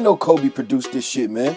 ain't no Kobe produced this shit, man.